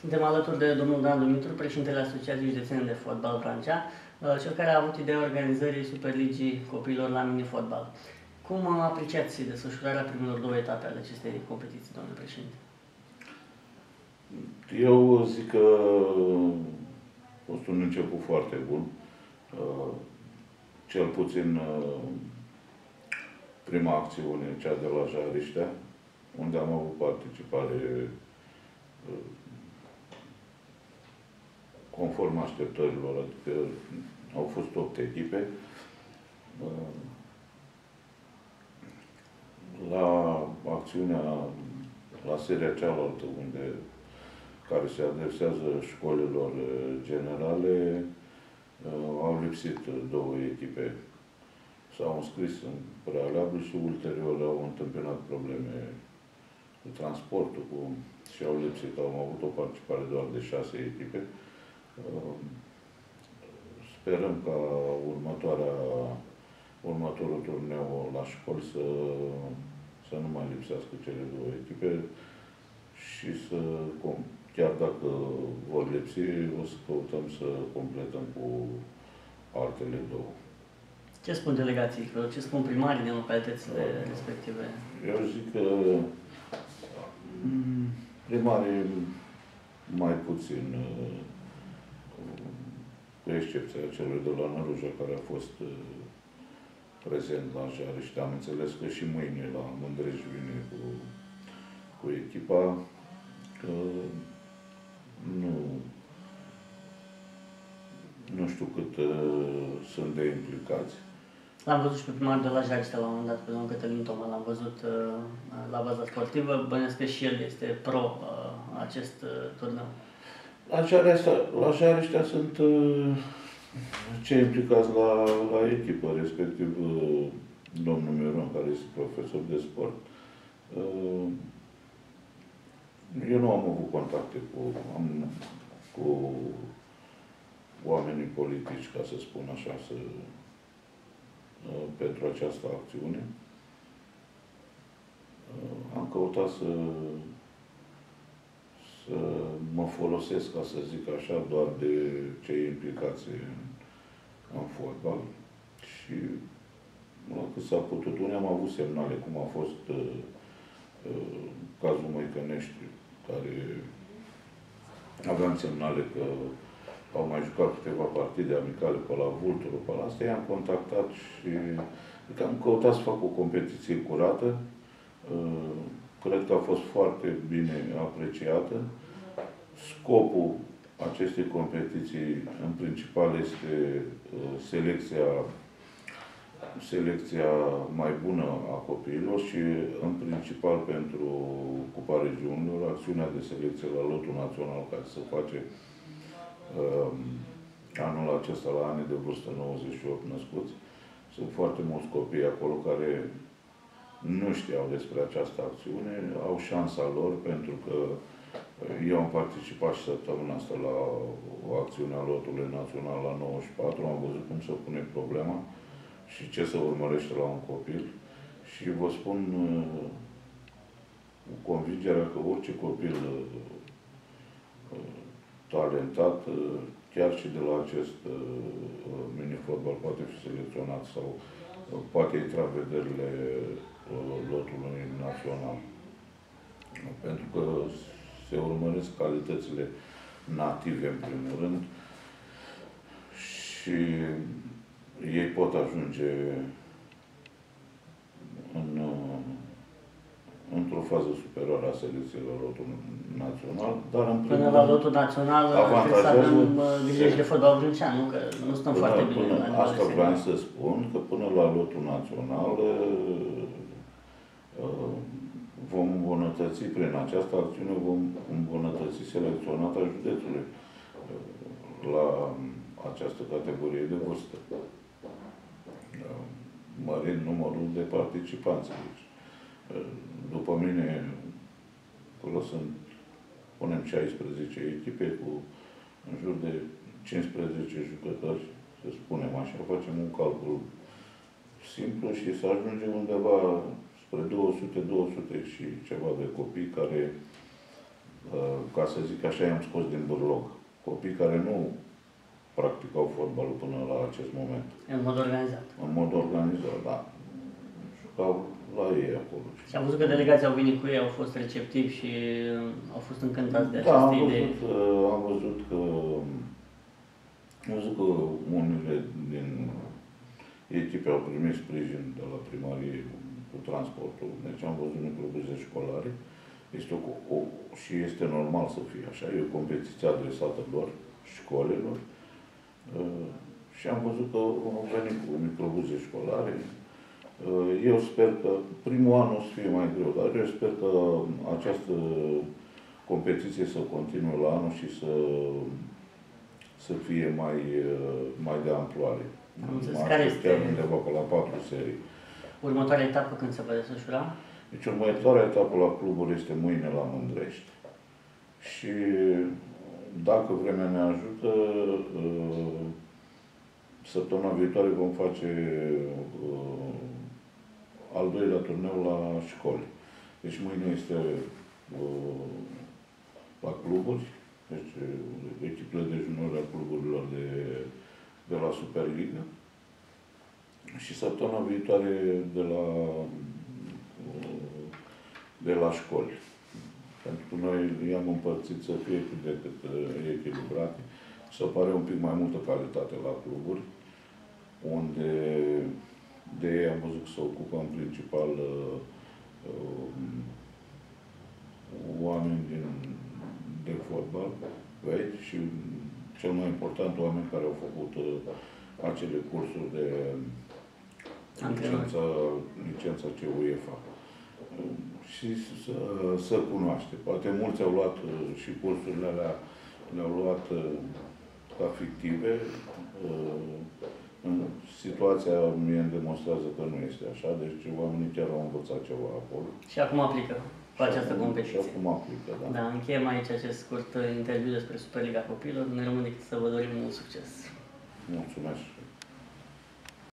Suntem alături de domnul Dan Dumitru, președintele Asociației Județene de Fotbal Francia, uh, cel care a avut ideea organizării Superligii copiilor la mini-fotbal. Cum apreciați desfășurarea primelor două etape ale acestei competiții, domnule președinte? Eu zic că a fost un început foarte bun. Uh, cel puțin uh, prima acțiune, cea de la Jariștea, unde am avut participare conform așteptărilor, adică au fost 8 echipe. La acțiunea, la seria cealaltă, unde, care se adresează școlilor generale, au lipsit două echipe. S-au înscris în prealabil și ulterior au întâmpinat probleme cu transportul cu, și au lipsit. Am avut o participare doar de șase echipe. Ehm, sperăm ca următoarea, următorul turneu la școli să, să nu mai lipsească cele două echipe și să, chiar dacă vor lipsi, o să căutăm să completăm cu altele două. Ce spun delegații? Ce spun primarii din localitățile respective? Eu zic că mm, primarii mai puțin cu excepția celui de la Năruja, care a fost uh, prezent la Jariște. Am înțeles că și mâine la Mândreș vine cu, cu echipa, că nu, nu știu cât uh, sunt de implicați. L-am văzut și pe primarul de la Jariște la un moment dat, pe domnul Cătălin Toma, l-am văzut uh, la baza sportivă. Bănesc că și el este pro uh, acest uh, turneu. La Jariștea, la Jariștea sunt uh, cei implicați la, la echipă, respectiv uh, domnul Miron, care este profesor de sport. Uh, eu nu am avut contacte cu, am, cu oamenii politici, ca să spun așa, să, pentru această acțiune. Am căutat să să mă folosesc, ca să zic așa, doar de cei implicați în, în fotbal. Și la cât s-a putut, unii am avut semnale, cum a fost uh, uh, cazul Măicănești, care aveam semnale că au mai jucat câteva partide amicale pe la Vulturu, pe la asta, i-am contactat și adică am căutat să fac o competiție curată. Uh, cred că a fost foarte bine apreciată. Scopul acestei competiții, în principal, este uh, selecția, selecția mai bună a copiilor și, în principal, pentru Cupa Regiunilor, acțiunea de selecție la lotul național care se face um, anul acesta la anii de vârstă 98 născuți. Sunt foarte mulți copii acolo care nu știau despre această acțiune, au șansa lor pentru că eu am participat și săptămâna asta la o acțiune a lotului național la 94, am văzut cum se pune problema și ce se urmărește la un copil. Și vă spun uh, cu convingerea că orice copil uh, talentat, uh, chiar și de la acest mini-fotbal, poate fi selecționat sau poate intra vederile lotului național. Pentru că se urmăresc calitățile native, în primul rând, și ei pot ajunge în, într-o fază superioară a selecției la lotul național, dar în primul Până la lotul național trebuie să avem uh, grijă de fotbal brâncean, nu? Că nu stăm până, foarte bine. Până, asta vreau să spun, că până la lotul național uh, vom îmbunătăți, prin această acțiune vom îmbunătăți selecționata județului uh, la această categorie de vârstă, uh, mărind numărul de participanți aici. Uh, după mine, acolo sunt, punem 16 echipe cu în jur de 15 jucători, să spunem așa, facem un calcul simplu și să ajungem undeva spre 200, 200 și ceva de copii care uh, ca să zic așa, i-am scos din burloc. Copii care nu practicau fotbalul până la acest moment. În mod organizat. În mod organizat, da. Jucau la ei acolo. Și am văzut că delegații au venit cu ei, au fost receptivi și uh, au fost încântați de Da, am această idee. văzut, uh, am văzut că am văzut că unele din echipe au primit sprijin de la primărie cu transportul. Deci am văzut microbuze școlare. Este o, o, și este normal să fie așa. E o competiție adresată lor, școlilor. Uh, și am văzut că au venit cu microbuze școlare. Uh, Eu sper că primul an o să fie mai greu, dar eu sper că această competiție să continue la anul și să, să fie mai, uh, mai de amploare. Am înțeles. Mă Care aștept chiar este- undeva pe la patru serii. Următoarea etapă când se va desfășura? Deci următoarea etapă la cluburi este mâine la Mândrești. Și dacă vremea ne ajută, uh, săptămâna viitoare vom face uh, al doilea turneu la școli. Deci mâine este uh, la cluburi, deci uh, echipele de juniori a cluburilor de, de la Superliga. Și săptămâna viitoare de la uh, de la școli. Pentru că noi i-am împărțit să fie cât de cât uh, echilibrate, să pare un pic mai multă calitate la cluburi, unde de ei am văzut că se ocupă în principal uh, um, oameni din, de fotbal vechi și cel mai important oameni care au făcut uh, acele cursuri de Antrenori. licența, licența ce UEFA și să, să cunoaște. Poate mulți au luat uh, și cursurile alea, le-au luat uh, ca fictive. Uh, În situația mie îmi demonstrează că nu este așa, deci oamenii chiar au învățat ceva acolo. Și acum aplică cu această Și acum- competiție. Și acum aplică, da. Da, încheiem aici acest scurt uh, interviu despre Superliga Copilor. Ne rămâne decât să vă dorim mult succes. Mulțumesc.